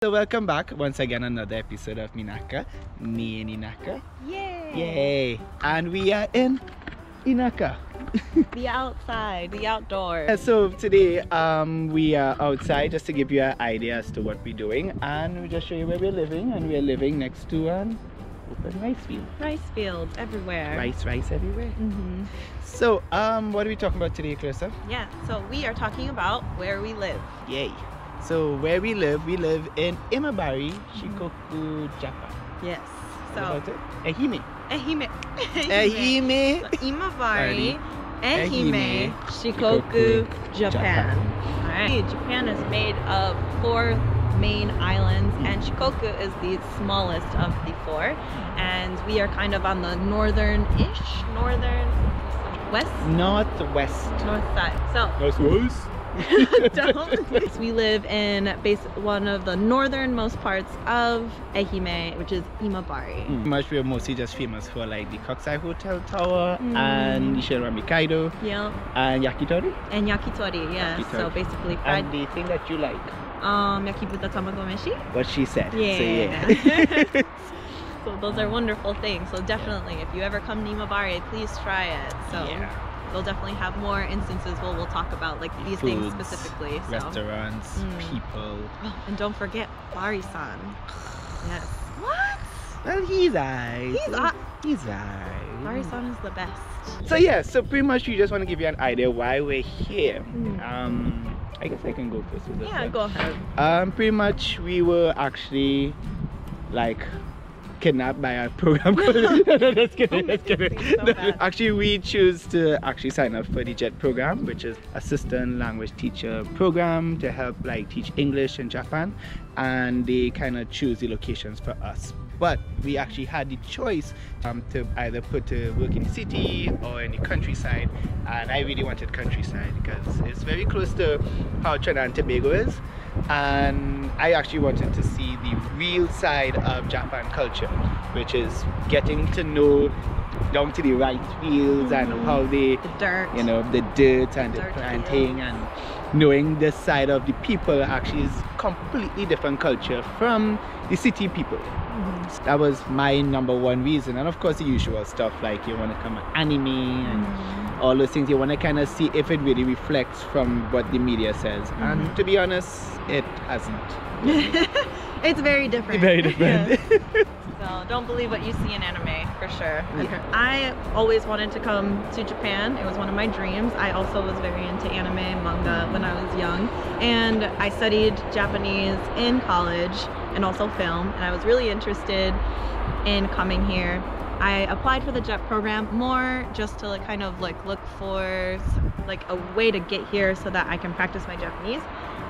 So welcome back once again another episode of MeNaka, me and Inaka. Yay! Yay! And we are in Inaka. The outside, the outdoors. Uh, So today um, we are outside just to give you an idea as to what we're doing and we just show you where we're living and we're living next to an open rice field. Rice fields everywhere. Rice, rice everywhere. hmm So um, what are we talking about today, Clarissa? Yeah, so we are talking about where we live. Yay! So where we live, we live in Imabari, Shikoku, Japan. Yes. What So, about it? Ehime. Ehime. Ehime. So, Imabari, Ehime, Ehime, Shikoku, Shikoku, Japan. Alright. Japan is made of four main islands, and Shikoku is the smallest of the four. And we are kind of on the northern-ish, northern, west, Northwest. north side. So, Northwest. Don't. we live in base one of the northernmost parts of Ehime, which is Imabari. Mm. Much we're mostly just famous for like the Kokusai Hotel Tower Mm. and Shimanami Kaido Yeah, and Yakitori. and yakitori. Yeah, so basically fried And the thing that you like, um yakibuta tamago meshi. what she said. So, Yeah. yeah. So those are wonderful things. So definitely, if you ever come to Imabari, please try it. So yeah. We'll definitely have more instances where we'll talk about like these things specifically. So. Restaurants, Mm. people. Oh, and don't forget Bari-san. Yes. What? Well, he's alright. He's a- He's alright. Bari-san is the best. So yeah, so pretty much we just want to give you an idea why we're here. Mm. Um, I guess I can go first with this Yeah, one. go ahead. Um, pretty much we were actually like kidnapped by a program. called- no, no, just kidding, just kidding. It's so No, actually, we choose to actually sign up for the JET program, which is assistant language teacher program to help like teach English in Japan, and they kind of choose the locations for us. But we actually had the choice um, to either put to work in the city or in the countryside, and I really wanted countryside because it's very close to how Trinidad and Tobago is, and I actually wanted to see the real side of Japan culture, which is getting to know down to the rice fields and Mhm. how they The dirt. you know the dirt and the Dirt planting and knowing this side of the people actually is completely different culture from the city people Mhm. that was my number one reason and of course the usual stuff like you want to come anime and Mhm. all those things you want to kind of see if it really reflects from what the media says and Mhm. to be honest it hasn't it's very different. very different So don't believe what you see in anime for sure. Yeah. I always wanted to come to Japan. It was one of my dreams. I also was very into anime and manga when I was young. And I studied Japanese in college and also film. And I was really interested in coming here. I applied for the JET program more just to like kind of like look for like a way to get here so that I can practice my Japanese.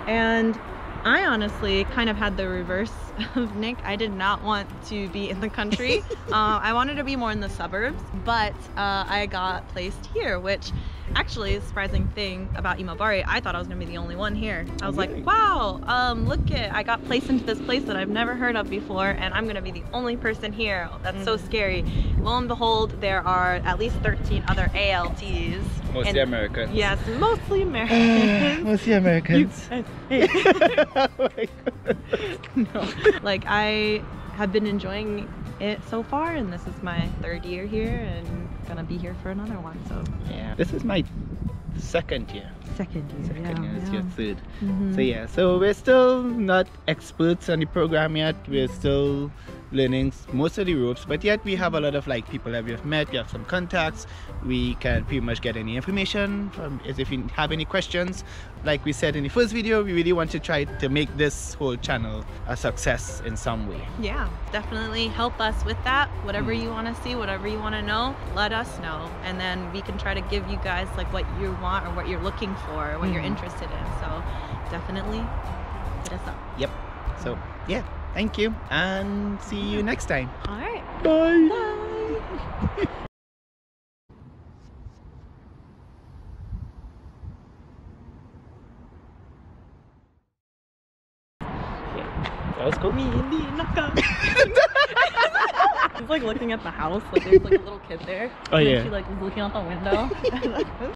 And I honestly kind of had the reverse of Nick. I did not want to be in the country. uh, I wanted to be more in the suburbs, but uh, I got placed here, which actually is a surprising thing about Imabari. I thought I was gonna be the only one here. I was Really? like, wow, um, look at I got placed into this place that I've never heard of before, and I'm gonna be the only person here. That's so Mhm. scary. Lo and behold, there are at least 13 other ALTs. mostly and- americans Yes, mostly Americans. mostly americans God. no. Like I have been enjoying it so far and this is my third year here and gonna be here for another one. So yeah this is my second year second year. second year is your third Mhm. So yeah, so we're still not experts on the program yet. We're still learning most of the ropes, but yet we have a lot of like people that we have met. We have some contacts. We can pretty much get any information from. As if you have any questions, like we said in the first video, we really want to try to make this whole channel a success in some way. Yeah, definitely help us with that. Whatever Mm. you want to see, whatever you want to know, let us know, and then we can try to give you guys like what you want or what you're looking for, or what you're Mhm. interested in. So definitely hit us up. Yep. So yeah, thank you, and see you next time. All right. Bye. Bye. That was cool. Me and the Naka. He's like looking at the house, like there's like a little kid there. Oh, and yeah. She like looking out the window.